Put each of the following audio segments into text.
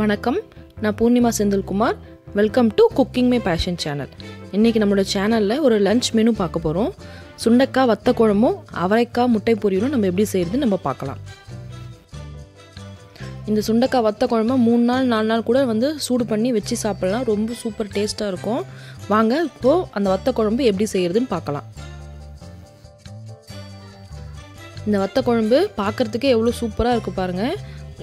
வணக்கம் நான் Poornima Senthilkumar. Welcome to cooking my passion channel இன்றைக்கி நம்மளோட சேனலில் ஒரு லஞ்ச் மெனு பார்க்க போகிறோம் சுண்டைக்காய் வத்த குழம்பும் அவரைக்காய் முட்டை பொரியலும் நம்ம எப்படி செய்கிறது நம்ம பார்க்கலாம். இந்த சுண்டைக்காய் வத்த குழம்பு மூணு நாள் நாலு நாள் கூட வந்து சூடு பண்ணி வச்சு சாப்பிட்லாம். ரொம்ப சூப்பர் டேஸ்ட்டாக இருக்கும். வாங்க இப்போது அந்த வத்த குழம்பு எப்படி செய்கிறதுன்னு பார்க்கலாம். இந்த வத்த குழம்பு பார்க்குறதுக்கே எவ்வளோ சூப்பராக இருக்குது பாருங்கள்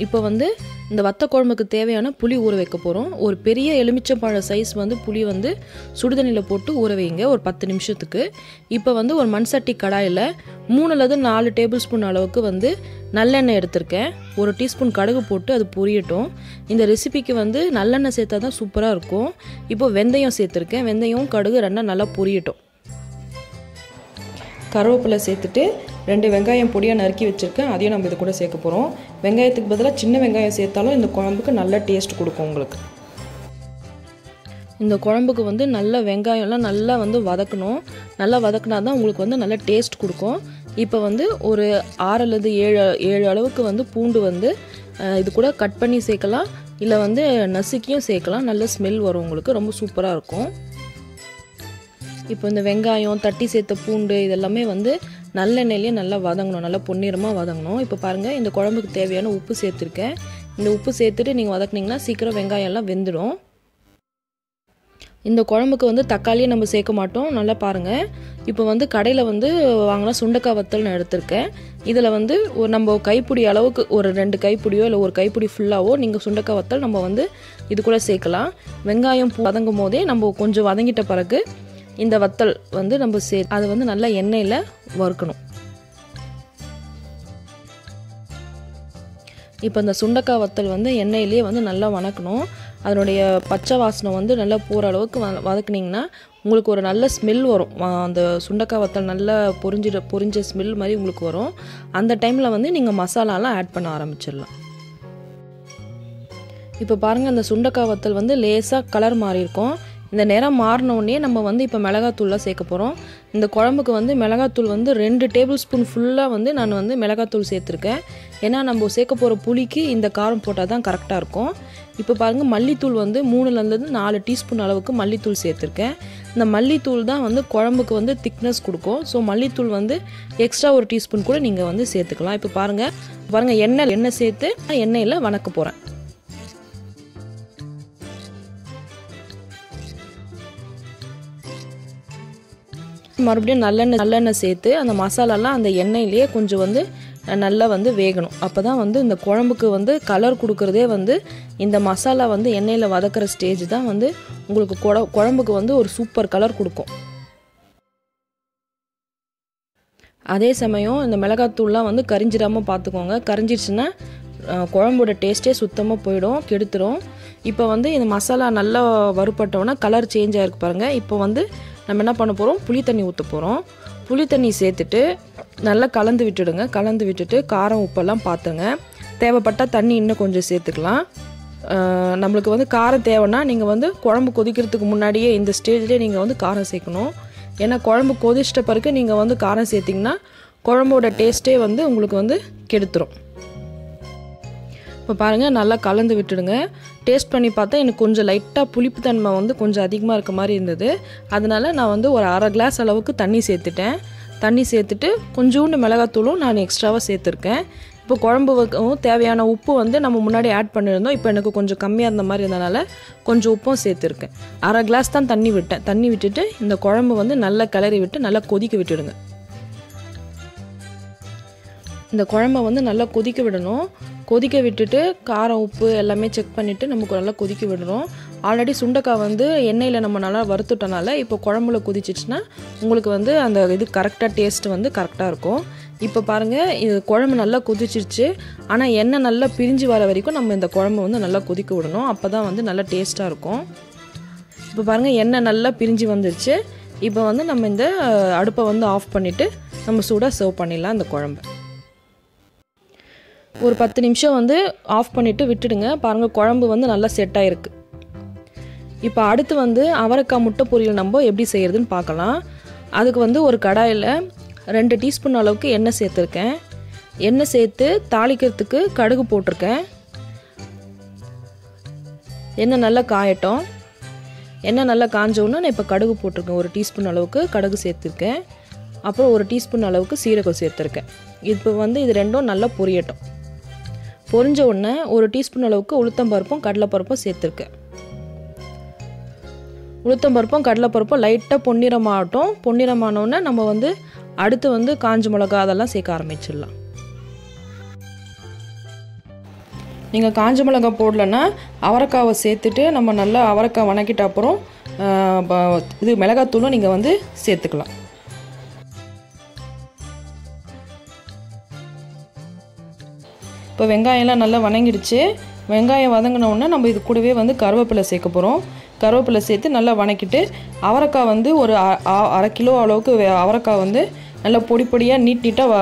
இப்போ வந்து இந்த வத்த குழம்புக்கு தேவையான புளி ஊற வைக்க போகிறோம் ஒரு பெரிய எலுமிச்சம்பழ சைஸ் வந்து புளி வந்து சுடுதண்ணியில் போட்டு ஊற வைங்க ஒரு பத்து நிமிஷத்துக்கு. இப்போ வந்து ஒரு மண் சட்டி கடாயில் மூணுலேருந்து நாலு டேபிள் ஸ்பூன் அளவுக்கு வந்து நல்லெண்ணெய் எடுத்திருக்கேன். ஒரு டீஸ்பூன் கடுகு போட்டு அது பொரியட்டும். இந்த ரெசிபிக்கு வந்து நல்லெண்ணெய் சேர்த்தா தான் சூப்பராக இருக்கும். இப்போ வெந்தயம் சேர்த்துருக்கேன். வெந்தயம் கடுகு ரெண்டும் நல்லா பொரியட்டும். கருவேப்பிலை சேர்த்துட்டு ரெண்டு வெங்காயம் பொடியாக நறுக்கி வச்சுருக்கேன். அதையும் நம்ம இது கூட சேர்க்க போகிறோம் வெங்காயத்துக்கு பதிலாக சின்ன வெங்காயம் சேர்த்தாலும் இந்த குழம்புக்கு நல்ல டேஸ்ட் கொடுக்கும் உங்களுக்கு. இந்த குழம்புக்கு வந்து நல்ல வெங்காயம்லாம் நல்லா வந்து வதக்கணும். நல்லா வதக்கினா தான் உங்களுக்கு வந்து நல்ல டேஸ்ட் கொடுக்கும். இப்போ வந்து ஒரு ஆறு அல்லது ஏழு ஏழு அளவுக்கு வந்து பூண்டு வந்து இது கூட கட் பண்ணி சேர்க்கலாம். இல்லை வந்து நசுக்கியும் சேர்க்கலாம். நல்ல ஸ்மெல் வரும் உங்களுக்கு. ரொம்ப சூப்பராக இருக்கும். இப்போ இந்த வெங்காயம் தட்டி சேர்த்த பூண்டு இதெல்லாமே வந்து நல்லெண்ணெயிலே நல்லா வதங்கணும். நல்லா பொன்னிறமாக வதங்கணும். இப்போ பாருங்கள் இந்த குழம்புக்கு தேவையான உப்பு சேர்த்துருக்கேன். இந்த உப்பு சேர்த்துட்டு நீங்கள் வதக்குனிங்கன்னா சீக்கிரம் வெங்காயம் எல்லாம் வெந்துடும். இந்த குழம்புக்கு வந்து தக்காளியே நம்ம சேர்க்க மாட்டோம். நல்லா பாருங்கள் இப்போ வந்து கடையில் வந்து வாங்கினா சுண்டக்காய் வத்தல் எடுத்திருக்கேன். இதில் வந்து ஒரு நம்ம கைப்பிடி அளவுக்கு ஒரு ரெண்டு கைப்பிடியோ இல்லை ஒரு கைப்பிடி ஃபுல்லாகவோ நீங்கள் சுண்டக்காய் வத்தல் நம்ம வந்து இது கூட சேர்க்கலாம். வெங்காயம் வதங்கும் போதே நம்ம கொஞ்சம் வதங்கிட்ட பிறகு இந்த வத்தல் வந்து நம்ம சே அதை வந்து நல்லா எண்ணெயில் வறுக்கணும். இப்போ இந்த சுண்டக்காய் வத்தல் வந்து எண்ணெயிலே வந்து நல்லா வணக்கணும். அதனுடைய பச்சை வாசனை வந்து நல்லா போகிற அளவுக்கு வ வதக்குனிங்கன்னா உங்களுக்கு ஒரு நல்ல ஸ்மெல் வரும். அந்த சுண்டக்காய் வத்தல் நல்லா பொரிஞ்சிட பொரிஞ்ச ஸ்மெல் மாதிரி உங்களுக்கு வரும். அந்த டைமில் வந்து நீங்கள் மசாலாலாம் ஆட் பண்ண ஆரம்பிச்சிடலாம். இப்போ பாருங்கள் அந்த சுண்டக்காய் வத்தல் வந்து லேசாக கலர் மாறி இருக்கும் இந்த நேரம் மாறினோடனே நம்ம வந்து இப்போ மிளகாத்தூள்லாம் சேர்க்க போகிறோம் இந்த குழம்புக்கு வந்து மிளகாத்தூள் வந்து ரெண்டு டேபிள் ஸ்பூன் ஃபுல்லாக வந்து நான் வந்து மிளகாத்தூள் சேர்த்துருக்கேன். ஏன்னா நம்ம சேர்க்க போகிற புளிக்கு இந்த காரம் போட்டால் தான் கரெக்டாக இருக்கும். இப்போ பாருங்கள் மல்லித்தூள் வந்து மூணுலேருந்து நாலு டீஸ்பூன் அளவுக்கு மல்லித்தூள் சேர்த்துருக்கேன். இந்த மல்லித்தூள் தான் வந்து குழம்புக்கு வந்து திக்னஸ் கொடுக்கும். ஸோ மல்லித்தூள் வந்து எக்ஸ்ட்ரா ஒரு டீஸ்பூன் கூட நீங்கள் வந்து சேர்த்துக்கலாம். இப்போ பாருங்கள் பாருங்கள் எண்ணெய் எண்ணெய் சேர்த்து எண்ணெயில் வணக்க போகிறேன் மறுபடியும் நல்லெண்ணெய் நல்லெண்ணெய் சேர்த்து அந்த மசாலாலாம் அந்த எண்ணெயிலேயே கொஞ்சம் வந்து நல்லா வந்து வேகணும். அப்போ தான் வந்து இந்த குழம்புக்கு வந்து கலர் கொடுக்குறதே வந்து இந்த மசாலா வந்து எண்ணெயில் வதக்கிற ஸ்டேஜ் தான் வந்து உங்களுக்கு குழ குழம்புக்கு வந்து ஒரு சூப்பர் கலர் கொடுக்கும். அதே சமயம் இந்த மிளகாத்தூள்லாம் வந்து கரிஞ்சிடாமல் பார்த்துக்கோங்க. கரிஞ்சிடுச்சுன்னா குழம்போட டேஸ்ட்டே சுத்தமாக போயிடும் கெடுத்துரும். இப்போ வந்து இந்த மசாலா நல்லா வறுப்பட்டோன்னா கலர் சேஞ்ச் ஆகிருக்கு பாருங்கள் இப்போ வந்து நம்ம என்ன பண்ண போகிறோம் புளி தண்ணி ஊற்ற போகிறோம் புளி தண்ணி சேர்த்துட்டு நல்லா கலந்து விட்டுடுங்க. கலந்து விட்டுட்டு காரம் உப்பெல்லாம் பார்த்துங்க தேவைப்பட்டால் தண்ணி இன்னும் கொஞ்சம் சேர்த்துக்கலாம். நம்மளுக்கு வந்து காரம் தேவைன்னா நீங்கள் வந்து குழம்பு கொதிக்கிறதுக்கு முன்னாடியே இந்த ஸ்டேஜ்லேயே நீங்கள் வந்து காரம் சேர்க்கணும். ஏன்னா குழம்பு கொதிச்சிட்ட பிறகு நீங்கள் வந்து காரம் சேர்த்திங்கன்னா குழம்போட டேஸ்ட்டே வந்து உங்களுக்கு வந்து கெடுத்துரும். இப்போ பாருங்கள் நல்லா கலந்து விட்டுடுங்க. டேஸ்ட் பண்ணி பார்த்தா எனக்கு கொஞ்சம் லைட்டாக புளிப்பு தன்மை வந்து கொஞ்சம் அதிகமாக இருக்க மாதிரி இருந்தது. அதனால் நான் வந்து ஒரு அரை கிளாஸ் அளவுக்கு தண்ணி சேர்த்துட்டேன். தண்ணி சேர்த்துட்டு கொஞ்சோண்டு மிளகாத்தூளும் நான் எக்ஸ்ட்ராவாக சேர்த்துருக்கேன். இப்போ குழம்பு வைக்கவும் தேவையான உப்பு வந்து நம்ம முன்னாடி ஆட் பண்ணியிருந்தோம். இப்போ எனக்கு கொஞ்சம் கம்மியாக இருந்த மாதிரி இருந்தனால கொஞ்சம் உப்பும் சேர்த்துருக்கேன். அரை கிளாஸ் தான் தண்ணி விட்டேன். தண்ணி விட்டுட்டு இந்த குழம்பு வந்து நல்லா கிளறி விட்டு நல்லா கொதிக்க விட்டுடுங்க. இந்த குழம்ப வந்து நல்லா கொதிக்க விடணும். கொதிக்க விட்டுட்டு காரம் உப்பு எல்லாமே செக் பண்ணிவிட்டு நமக்கு நல்லா கொதிக்க விடணும். ஆல்ரெடி சுண்டைக்காய் வந்து எண்ணெயில் நம்ம நல்லா வறுத்துட்டனால இப்போ குழம்புல கொதிச்சிச்சுன்னா உங்களுக்கு வந்து அந்த இது கரெக்டாக டேஸ்ட்டு வந்து கரெக்டாக இருக்கும். இப்போ பாருங்கள் இது குழம்பு நல்லா கொதிச்சிருச்சு. ஆனால் எண்ணெய் நல்லா பிரிஞ்சு வர வரைக்கும் நம்ம இந்த குழம்பு வந்து நல்லா கொதிக்க விடணும். அப்போ தான் வந்து நல்லா டேஸ்ட்டாக இருக்கும். இப்போ பாருங்கள் எண்ணெய் நல்லா பிரிஞ்சு வந்துருச்சு. இப்போ வந்து நம்ம இந்த அடுப்பை வந்து ஆஃப் பண்ணிவிட்டு நம்ம சூடாக சர்வ் பண்ணிடலாம் இந்த குழம்பு. ஒரு பத்து நிமிஷம் வந்து ஆஃப் பண்ணிவிட்டு விட்டுடுங்க. பாருங்கள் குழம்பு வந்து நல்லா செட் ஆகிருக்கு இப்போ அடுத்து வந்து அவரைக்காய் முட்டை பொரியல் நம்ம எப்படி செய்கிறதுன்னு பார்க்கலாம். அதுக்கு வந்து ஒரு கடாயில் ரெண்டு டீஸ்பூன் அளவுக்கு எண்ணெய் சேர்த்துருக்கேன். எண்ணெய் சேர்த்து தாளிக்கிறதுக்கு கடுகு போட்டிருக்கேன். எண்ணெய் நல்லா காயட்டும். எண்ணெய் நல்லா காஞ்சோன்னு நான் இப்போ கடுகு போட்டிருக்கேன். ஒரு டீஸ்பூன் அளவுக்கு கடுகு சேர்த்துருக்கேன். அப்புறம் ஒரு டீஸ்பூன் அளவுக்கு சீரகம் சேர்த்துருக்கேன். இப்போ வந்து இது ரெண்டும் நல்லா பொரியட்டும். பொரிஞ்ச உடனே ஒரு டீஸ்பூன் அளவுக்கு உளுத்தம்பருப்பும் கடலைப்பருப்பும் சேர்த்துருக்கேன் உளுத்தம்பருப்பும் கடலைப்பருப்பும் லைட்டாக பொன்னிறமாகட்டும். பொன்னிறமானோடனே நம்ம வந்து அடுத்து வந்து காஞ்ச மிளகா அதெல்லாம் சேர்க்க ஆரம்பிச்சிடலாம். நீங்கள் காஞ்ச மிளகா போடலன்னா அவரைக்காவை சேர்த்துட்டு நம்ம நல்லா அவரைக்காய் வணக்கிட்ட அப்புறம் இது மிளகாத்தூளும் நீங்கள் வந்து சேர்த்துக்கலாம். இப்போ வெங்காயம்லாம் நல்லா வணங்கிடுச்சு. வெங்காயம் வதங்கினோடனே நம்ம இது கூடவே வந்து கருவேப்பிலை சேர்க்க போகிறோம் கருவேப்பிலை சேர்த்து நல்லா வணக்கிட்டு அவரைக்காய் வந்து ஒரு அரை கிலோ அளவுக்கு அவரைக்காய் வந்து நல்லா பொடி பொடியாக நீட் நீட்டாக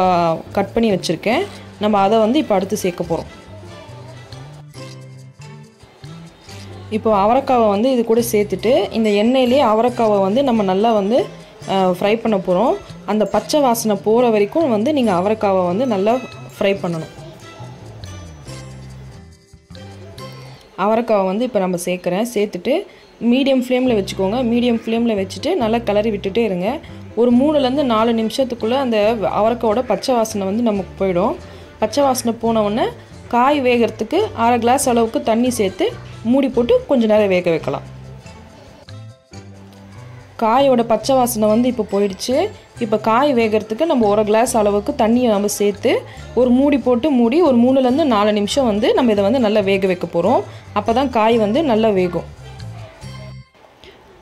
கட் பண்ணி வச்சுருக்கேன். நம்ம அதை வந்து இப்போ அடுத்து சேர்க்க போகிறோம் இப்போ அவரைக்காவை வந்து இது கூட சேர்த்துட்டு இந்த எண்ணெயிலே அவரைக்காவை வந்து நம்ம நல்லா வந்து ஃப்ரை பண்ண போகிறோம் அந்த பச்சை வாசனை போகிற வரைக்கும் வந்து நீங்கள் அவரைக்காவை வந்து நல்லா ஃப்ரை பண்ணணும். அவரைக்காவை வந்து இப்போ நம்ம சேர்க்குறேன். சேர்த்துட்டு மீடியம் ஃப்ளேமில் வச்சுக்கோங்க. மீடியம் ஃப்ளேமில் வச்சுட்டு நல்லா கிளறி விட்டுட்டே இருங்க. ஒரு மூணுலேருந்து நாலு நிமிஷத்துக்குள்ளே அந்த அவரைக்காவோட பச்சை வாசனை வந்து நமக்கு போயிடும். பச்சை வாசனை போனவுடனே காய் வேகிறதுக்கு அரை கிளாஸ் அளவுக்கு தண்ணி சேர்த்து மூடி போட்டு கொஞ்சம் நேரம் வேக வைக்கலாம். காயோட பச்சை வாசனை வந்து இப்போ போயிடுச்சு. இப்போ காய் வேகிறதுக்கு நம்ம ஒரு கிளாஸ் அளவுக்கு தண்ணியை நம்ம சேர்த்து ஒரு மூடி போட்டு மூடி ஒரு மூணுலேருந்து நாலு நிமிஷம் வந்து நம்ம இதை வந்து நல்லா வேக வைக்க போகிறோம் அப்போ தான் காய் வந்து நல்லா வேகும்.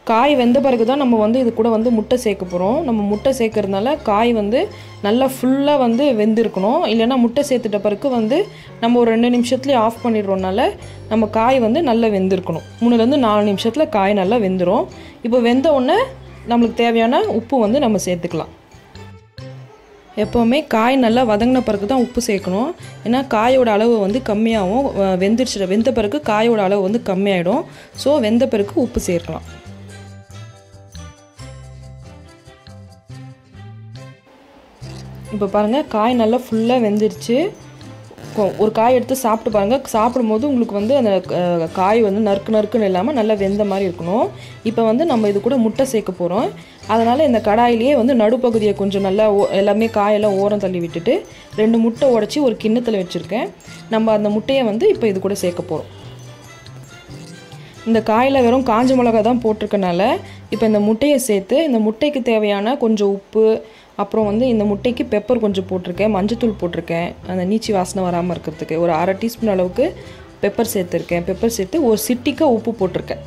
காய் வெந்த பிறகு தான் நம்ம வந்து இது கூட வந்து முட்டை சேர்க்க போகிறோம் நம்ம முட்டை சேர்க்கறதுனால காய் வந்து நல்லா ஃபுல்லாக வந்து வெந்திருக்கணும். இல்லைன்னா முட்டை சேர்த்துட்ட பிறகு வந்து நம்ம ஒரு ரெண்டு நிமிஷத்துலேயே ஆஃப் பண்ணிடுறோனால நம்ம காய் வந்து நல்லா வெந்திருக்கணும். மூணுலேருந்து நாலு நிமிஷத்தில் காய் நல்லா வெந்துடும் இப்போ வெந்த உடனே நம்மளுக்கு தேவையான உப்பு வந்து நம்ம சேர்த்துக்கலாம். எப்போவுமே காய் நல்லா வதங்கின பிறகு தான் உப்பு சேர்க்கணும். ஏன்னா காயோட அளவு வந்து கம்மியாகும் வெந்துருச்சு வெந்த பிறகு காயோட அளவு வந்து கம்மியாயிடும். ஸோ வெந்த பிறகு உப்பு சேர்க்கலாம். இப்போ பாருங்கள் காய் நல்லா ஃபுல்லாக வெந்துருச்சு. ஒரு காய் எடுத்து சாப்பிட்டு பாருங்கள் சாப்பிடும்போது உங்களுக்கு வந்து அந்த காய் வந்து நறுக்கு நறுக்குன்னு இல்லாமல் நல்லா வெந்த மாதிரி இருக்கணும். இப்போ வந்து நம்ம இது கூட முட்டை சேர்க்க போகிறோம் அதனால் இந்த கடாயிலேயே வந்து நடுப்பகுதியை கொஞ்சம் நல்லா எல்லாமே காயெல்லாம் ஓரம் தள்ளி விட்டுட்டு ரெண்டு முட்டை உடச்சி ஒரு கிண்ணத்தில் வச்சுருக்கேன். நம்ம அந்த முட்டையை வந்து இப்போ இது கூட சேர்க்க போகிறோம் இந்த காயில் வெறும் காஞ்ச மிளகா தான் போட்டிருக்கனால இப்போ இந்த முட்டையை சேர்த்து இந்த முட்டைக்கு தேவையான கொஞ்சம் உப்பு அப்புறம் வந்து இந்த முட்டைக்கு பெப்பர் கொஞ்சம் போட்டிருக்கேன் மஞ்சத்தூள் போட்டிருக்கேன். அந்த நீச்சி வாசனை வராமல் இருக்கிறதுக்கு ஒரு அரை டீஸ்பூன் அளவுக்கு பெப்பர் சேர்த்துருக்கேன். பெப்பர் சேர்த்து ஒரு சிட்டிக்காக உப்பு போட்டிருக்கேன்.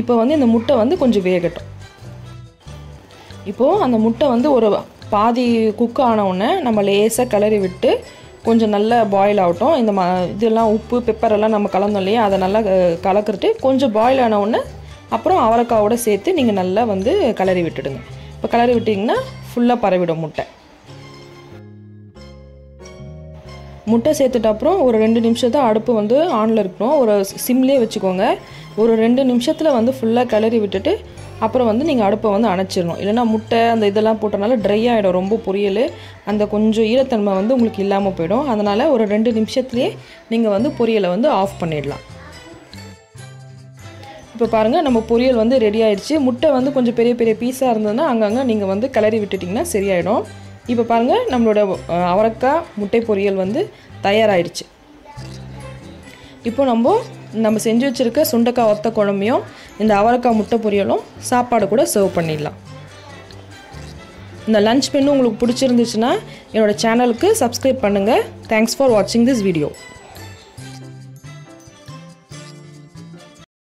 இப்போ வந்து இந்த முட்டை வந்து கொஞ்சம் வேகட்டும். இப்போது அந்த முட்டை வந்து ஒரு பாதி குக் ஆனவுடனே நம்ம லேசாக கிளறி விட்டு கொஞ்சம் நல்லா பாயில் ஆகட்டும். இந்த ம இதெல்லாம் உப்பு பெப்பரெல்லாம் நம்ம கலந்தோம் இல்லையா? அதை நல்லா கலக்கிட்டு கொஞ்சம் பாயில் ஆனவுடனே அப்புறம் அவரைக்காவோட சேர்த்து நீங்கள் நல்லா வந்து கிளறி விட்டுடுங்க. இப்போ கிளறி விட்டிங்கன்னா ஃபுல்லாக பரவிடும் முட்டை. முட்டை சேர்த்துட்ட அப்புறம் ஒரு ரெண்டு நிமிஷத்தை அடுப்பு வந்து ஆனில் இருக்கணும். ஒரு சிம்லேயே வச்சுக்கோங்க. ஒரு ரெண்டு நிமிஷத்தில் வந்து ஃபுல்லாக கிளறி விட்டுட்டு அப்புறம் வந்து நீங்கள் அடுப்பை வந்து அணைச்சிடணும். இல்லைனா முட்டை அந்த இதெல்லாம் போட்டனால ட்ரை ஆகிடும் ரொம்ப பொரியல். அந்த கொஞ்சம் ஈரத்தன்மை வந்து உங்களுக்கு இல்லாமல் போயிடும். அதனால் ஒரு ரெண்டு நிமிஷத்துலேயே நீங்கள் வந்து பொரியலை வந்து ஆஃப் பண்ணிடலாம். இப்போ பாருங்கள் நம்ம பொரியல் வந்து ரெடி ஆகிடுச்சு முட்டை வந்து கொஞ்சம் பெரிய பெரிய பீஸாக இருந்ததுன்னா அங்கங்கே நீங்கள் வந்து கிளறி விட்டுட்டிங்கன்னா சரியாயிடும். இப்போ பாருங்கள் நம்மளோட அவரைக்காய் முட்டை பொரியல் வந்து தயாராகிடுச்சு இப்போ நம்ம நம்ம செஞ்சு வச்சுருக்க சுண்டக்காய் ஒத்த குழம்பையும் இந்த அவரக்காய் முட்டை பொரியலும் சாப்பாடு கூட சர்வ் பண்ணிடலாம். இந்த லன்ச் மெனு உங்களுக்கு பிடிச்சிருந்துச்சுன்னா என்னோடய சேனலுக்கு சப்ஸ்கிரைப் பண்ணுங்கள் தேங்க்ஸ் ஃபார் வாட்சிங் திஸ் வீடியோ